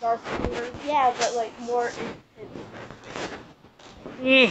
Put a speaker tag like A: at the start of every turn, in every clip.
A: Darth Vader. Yeah, but like more intense.
B: Eh.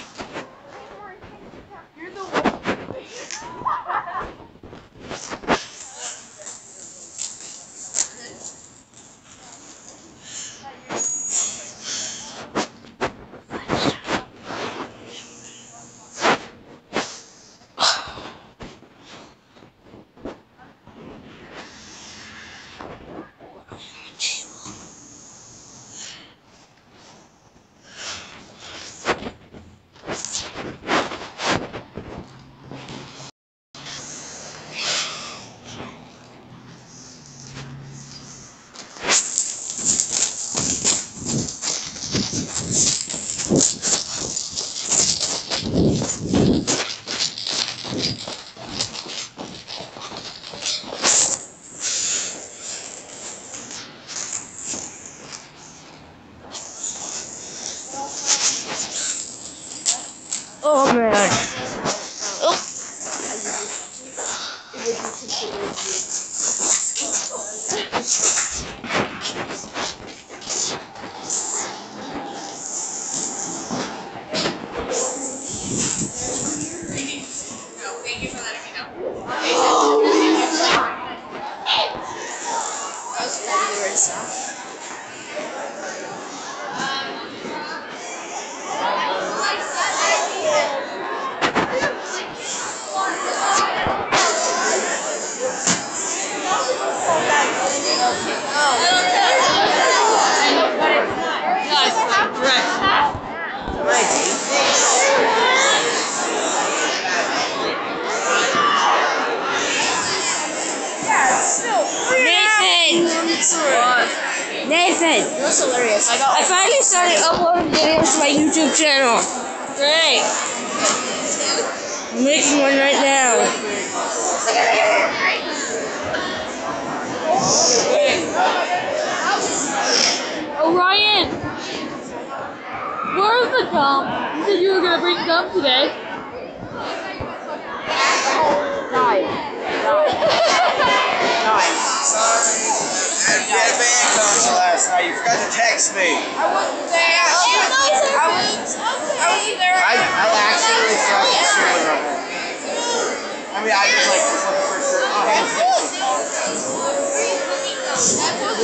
B: Oh man. Oh.
A: It
B: Nathan!
A: That's hilarious. I got
B: I finally started uploading videos to my YouTube channel. Great. I'm making one right now.
C: Orion! Where's the gum? You said you were gonna bring gum today.
A: Died.
D: And we had a band concert last night. You forgot to text me.
A: I wasn't there. I was. I wasn't there.
D: I, I